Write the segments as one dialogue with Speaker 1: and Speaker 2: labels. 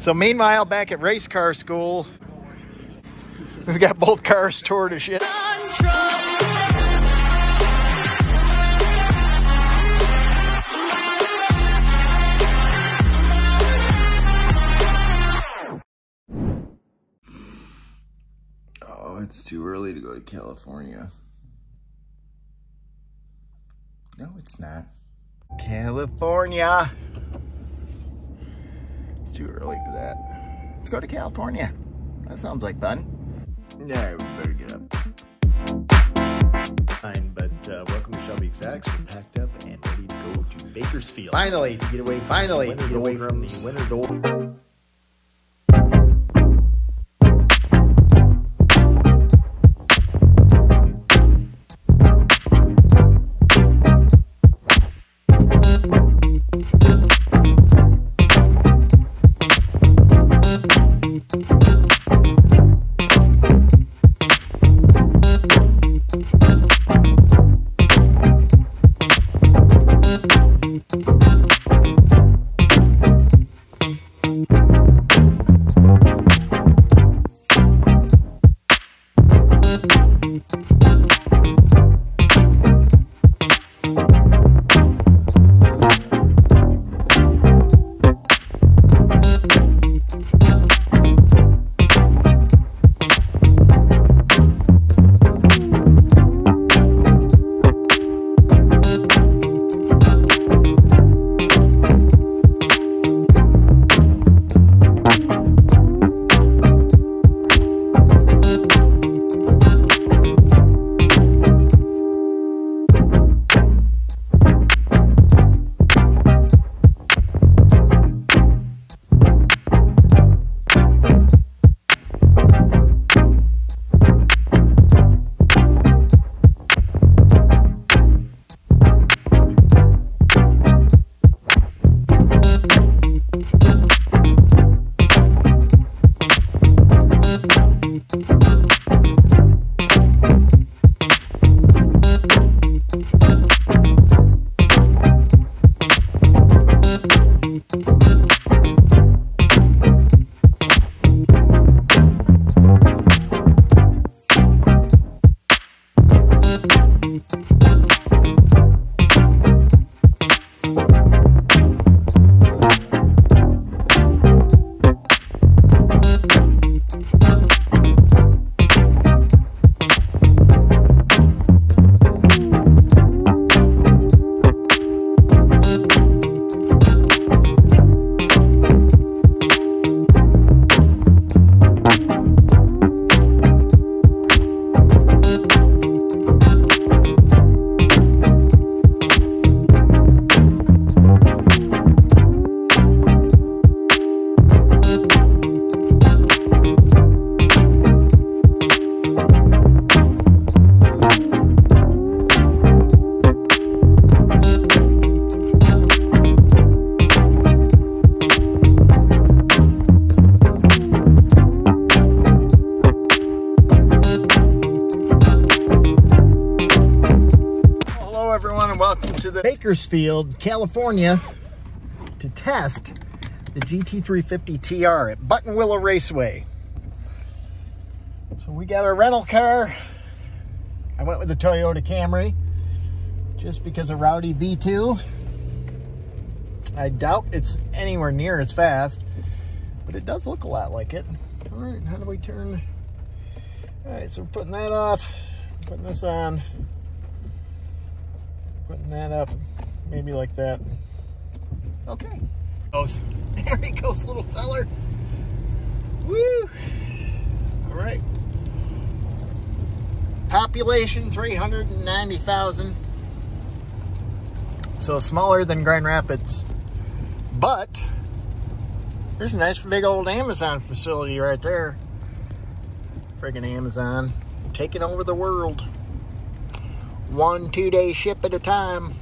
Speaker 1: So meanwhile, back at race car school, we've got both cars tore to shit. Oh, it's too early to go to California. No, it's not. California. Too early for that. Let's go to California. That sounds like fun. Yeah, we better get up.
Speaker 2: Fine, but uh, welcome to Shelby Exotics. We're packed up and ready to go to Bakersfield.
Speaker 1: Finally, to get away. Finally, get away from the winter door. Everyone, and welcome to the Bakersfield, California, to test the GT350 TR at Button Willow Raceway. So we got our rental car. I went with the Toyota Camry just because of Rowdy V2. I doubt it's anywhere near as fast, but it does look a lot like it. All right, how do we turn? All right, so we're putting that off, putting this on, putting that up, maybe like that. Okay. There he goes, little feller. Woo! All right. Population 390,000. So smaller than Grand Rapids. But there's a nice big old Amazon facility right there. Friggin' Amazon. Taking over the world. One, two day ship at a time.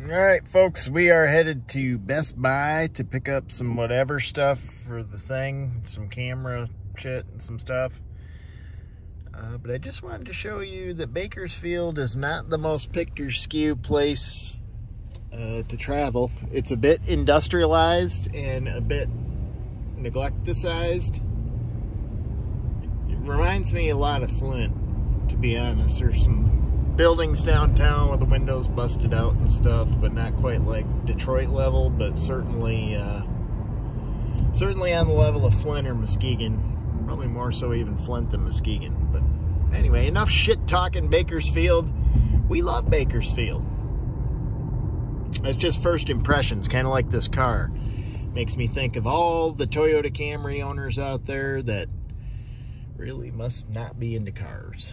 Speaker 1: All right, folks, we are headed to Best Buy to pick up some whatever stuff for the thing, some camera shit and some stuff. Uh, but I just wanted to show you that Bakersfield is not the most picture skew place uh, to travel. It's a bit industrialized and a bit neglecticized. It reminds me a lot of Flint, to be honest. There's some buildings downtown with the windows busted out and stuff, but not quite like Detroit level, but certainly uh, certainly on the level of Flint or Muskegon. Probably more so even Flint than Muskegon. But anyway, enough shit talking Bakersfield. We love Bakersfield. It's just first impressions, kind of like this car. Makes me think of all the Toyota Camry owners out there that really must not be into cars.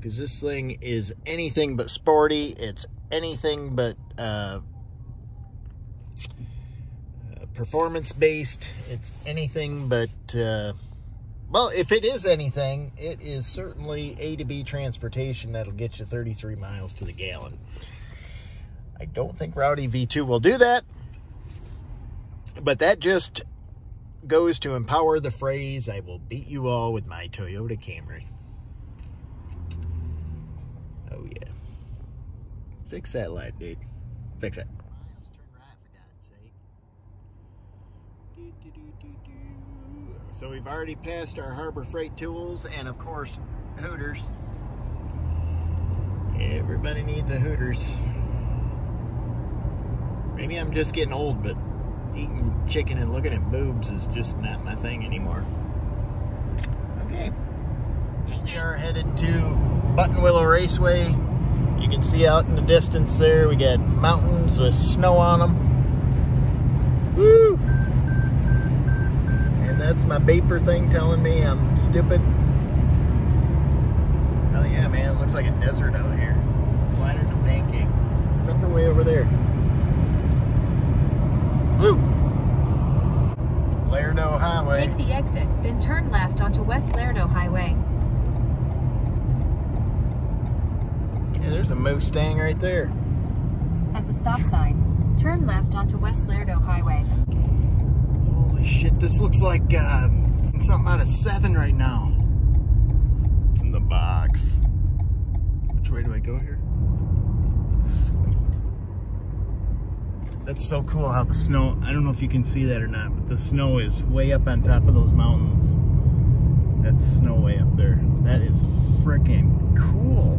Speaker 1: Because this thing is anything but sporty. It's anything but uh, uh, performance-based. It's anything but... Uh, well, if it is anything, it is certainly A to B transportation that'll get you 33 miles to the gallon. I don't think Rowdy V2 will do that. But that just goes to empower the phrase, I will beat you all with my Toyota Camry. Oh, yeah. Fix that light, dude. Fix it. So we've already passed our Harbor Freight Tools and, of course, Hooters. Everybody needs a Hooters. Maybe I'm just getting old, but eating chicken and looking at boobs is just not my thing anymore. Okay. We are headed to Buttonwillow Raceway. You can see out in the distance there, we got mountains with snow on them. Woo! And that's my Baper thing telling me I'm stupid. Hell yeah, man. It looks like a desert out here. Flatter than a pancake. Except for way over there. Woo! Lerdo Highway.
Speaker 3: Take the exit, then turn left onto West Lerdo Highway.
Speaker 1: Yeah, there's a Mustang right there.
Speaker 3: At the stop sign, turn left onto West Lerdo Highway.
Speaker 1: Holy shit, this looks like uh, something out of Seven right now. It's in the box. Which way do I go here? Sweet. That's so cool how the snow, I don't know if you can see that or not, but the snow is way up on top of those mountains. That's snow way up there. That is freaking cool.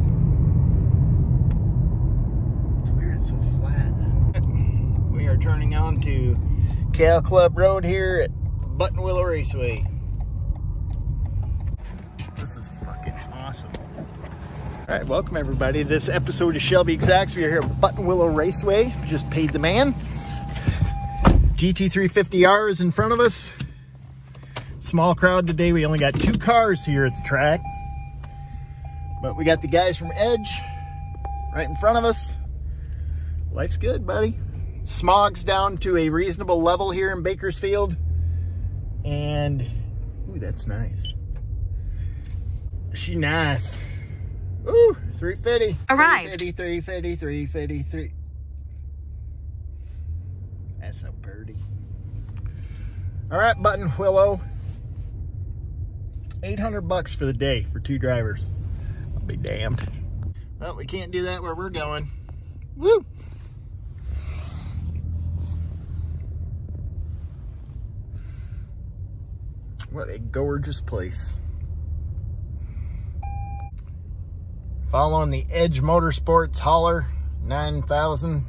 Speaker 1: So flat. We are turning on to Cal Club Road here at Buttonwillow Raceway. This is fucking awesome. All right, welcome everybody. This episode of Shelby Exotics. We are here at Buttonwillow Raceway. Just paid the man. GT350R is in front of us. Small crowd today. We only got two cars here at the track. But we got the guys from Edge right in front of us. Life's good, buddy. Smog's down to a reasonable level here in Bakersfield. And, ooh, that's nice. She nice. Ooh, 350.
Speaker 3: Arrived.
Speaker 1: 350, 350, 350, 3. That's so pretty. All right, Button Willow. 800 bucks for the day for two drivers. I'll be damned. Well, we can't do that where we're going. Woo! What a gorgeous place. Following the Edge Motorsports hauler 9000.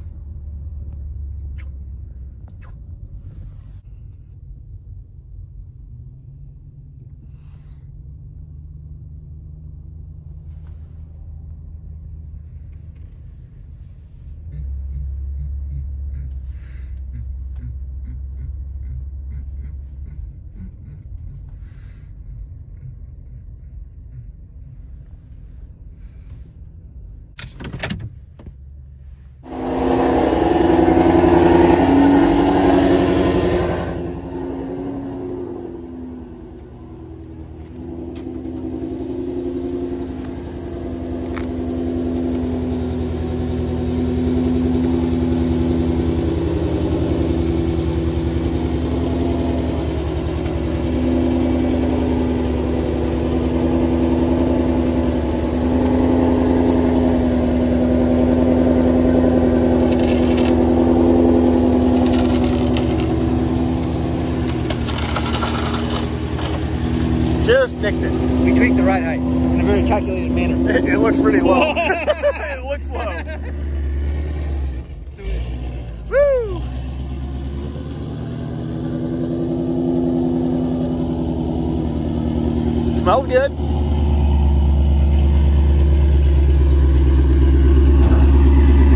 Speaker 1: Smells good.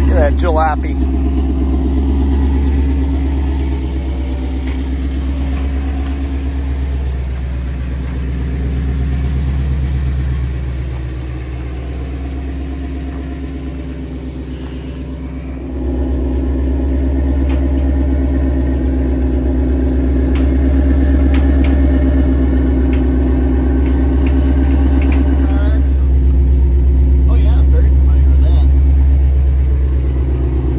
Speaker 1: Look at that jalopy. Oh yeah, I'm very familiar with that.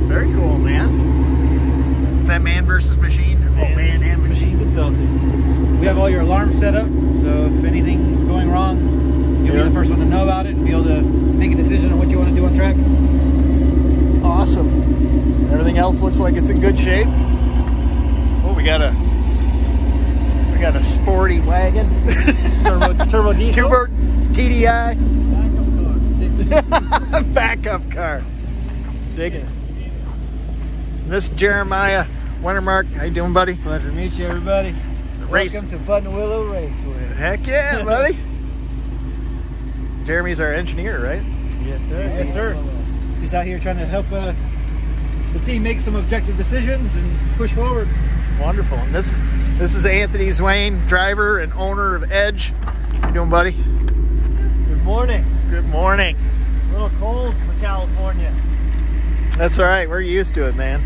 Speaker 1: Very cool, man. Is that man versus machine? oh, man and machine.
Speaker 4: consulting. We have all your alarms set up, so if anything's going wrong, you'll
Speaker 1: Yeah.
Speaker 4: be the first one to know about it and be able to make a decision on what you want to do on track.
Speaker 1: Awesome. Everything else looks like it's in good shape. Oh, we got a we got a sporty wagon.
Speaker 4: Turbo, turbo diesel.
Speaker 1: Turbo TDI backup car. Dig it. This is Jeremiah Wintermark. How you doing, buddy?
Speaker 4: Pleasure to meet you, everybody.
Speaker 1: It's a race.
Speaker 4: Welcome to Button Willow Raceway.
Speaker 1: Heck yeah, buddy. Jeremy's our engineer, right?
Speaker 4: Yes, sir. Yes, sir. Just out here trying to help uh, the team make some objective decisions and push forward.
Speaker 1: Wonderful. And this is this is Anthony Swain, driver and owner of Edge. How you doing, buddy?
Speaker 5: Good morning.
Speaker 1: Good morning.
Speaker 5: A little cold for California.
Speaker 1: That's all right. We're used to it, man.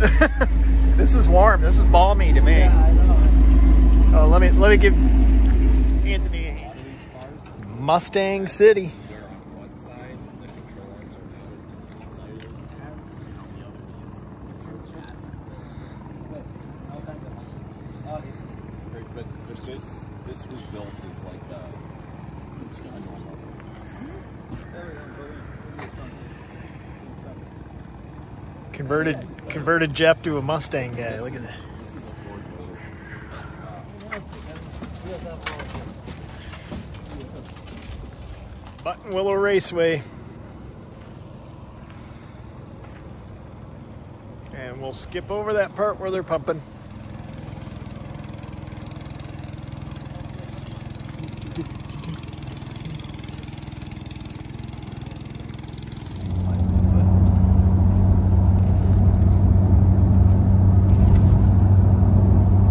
Speaker 1: this is warm. This is balmy to me.
Speaker 5: I know.
Speaker 1: Oh, let me let me give Anthony a hand. Mustang City.
Speaker 2: Right, but, but this this was built as like a stun or something.
Speaker 1: Converted converted Jeff to a Mustang guy. Look at that. Button Willow Raceway. And we'll skip over that part where they're pumping.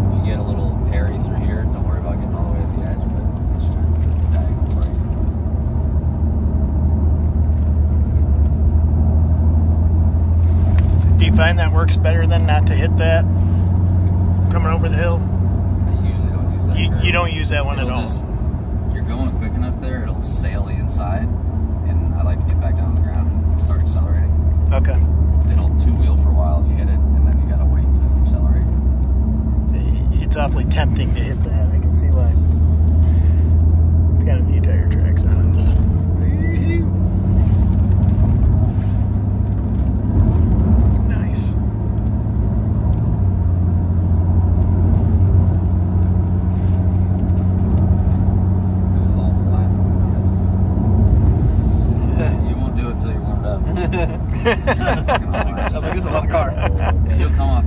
Speaker 6: If you get a little hairy through here, don't worry about getting all the way to the edge, but just try to put the diagonal right.
Speaker 1: Do you find that works better than not to hit that coming over the hill?
Speaker 6: I usually don't use that.
Speaker 1: You, you don't use that one at
Speaker 6: It'll
Speaker 1: all.
Speaker 6: Just, you're going quick enough there, it'll sail the inside, and I like to get back down on the ground and start accelerating.
Speaker 1: Okay.
Speaker 6: It'll two wheel for a while if you hit it, and then you gotta wait to accelerate.
Speaker 1: It's awfully tempting to hit that. I can see why. It's got a few tire tracks on it. Nice.
Speaker 6: This is all flat. Yes, it's- you won't do it till you're warmed up.
Speaker 4: I was like, it's a lot of car.
Speaker 6: You'll come off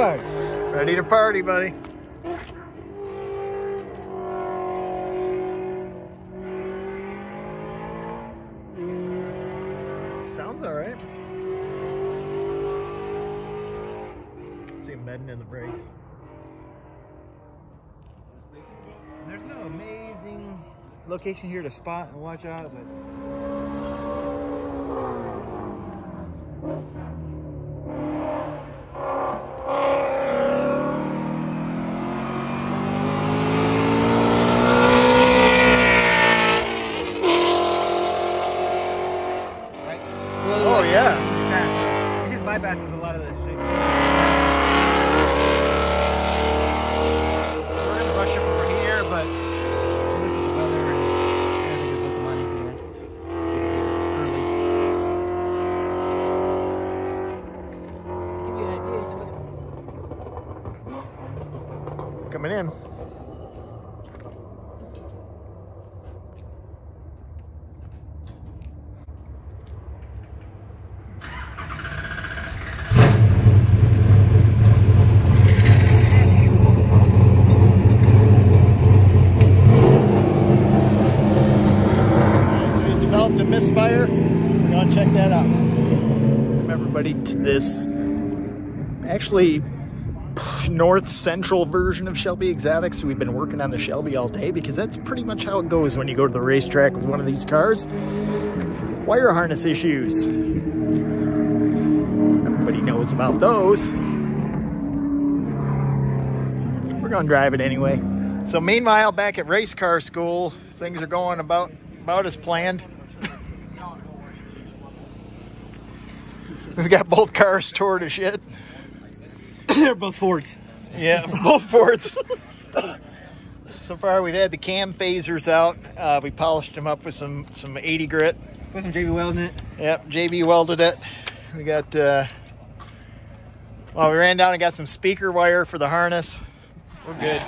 Speaker 4: party.
Speaker 1: Ready to party, buddy. Sounds all right. See him bending in the brakes.
Speaker 4: There's no amazing location here to spot and watch out, but right? Slow
Speaker 1: Oh,
Speaker 4: like
Speaker 1: yeah.
Speaker 4: just bypasses a lot of this shit. We're gonna rush up over here, but we look at the weather and everything is with the money here. Get it here early. To give you an idea, you can look at the
Speaker 1: Coming in. So we developed a misfire. We're gonna check that out. To this actually north central version of Shelby Exotics. We've been working on the Shelby all day because that's pretty much how it goes when you go to the racetrack with one of these cars. Wire harness issues. Everybody knows about those. We're gonna drive it anyway. So meanwhile, back at race car school, things are going about about as planned. We've got both cars tore to shit.
Speaker 4: They're both Fords.
Speaker 1: Yeah, both Fords. so far, we've had the cam phasers out. Uh, we polished them up with some some 80 grit.
Speaker 4: Put some JB welding it.
Speaker 1: Yep, JB welded it. We got. Uh, well, we ran down and got some speaker wire for the harness. We're good.